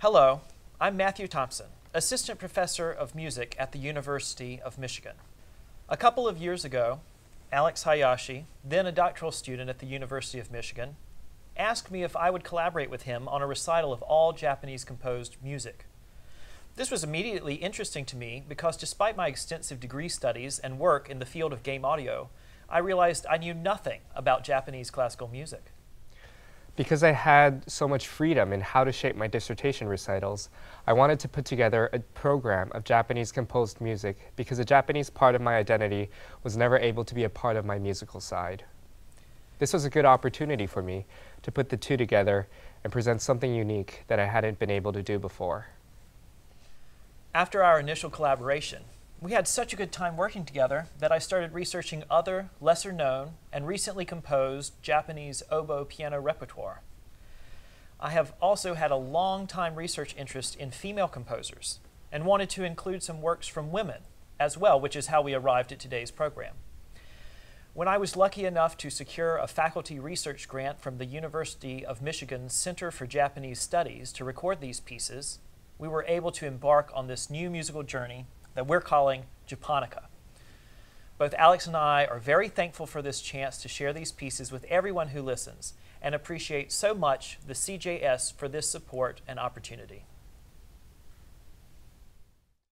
Hello, I'm Matthew Thompson, Assistant Professor of Music at the University of Michigan. A couple of years ago, Alex Hayashi, then a doctoral student at the University of Michigan, asked me if I would collaborate with him on a recital of all Japanese composed music. This was immediately interesting to me because despite my extensive degree studies and work in the field of game audio, I realized I knew nothing about Japanese classical music. Because I had so much freedom in how to shape my dissertation recitals, I wanted to put together a program of Japanese composed music because the Japanese part of my identity was never able to be a part of my musical side. This was a good opportunity for me to put the two together and present something unique that I hadn't been able to do before. After our initial collaboration, we had such a good time working together that I started researching other, lesser known, and recently composed Japanese oboe piano repertoire. I have also had a long time research interest in female composers and wanted to include some works from women as well, which is how we arrived at today's program. When I was lucky enough to secure a faculty research grant from the University of Michigan's Center for Japanese Studies to record these pieces, we were able to embark on this new musical journey that we're calling Japonica. Both Alex and I are very thankful for this chance to share these pieces with everyone who listens and appreciate so much the CJS for this support and opportunity.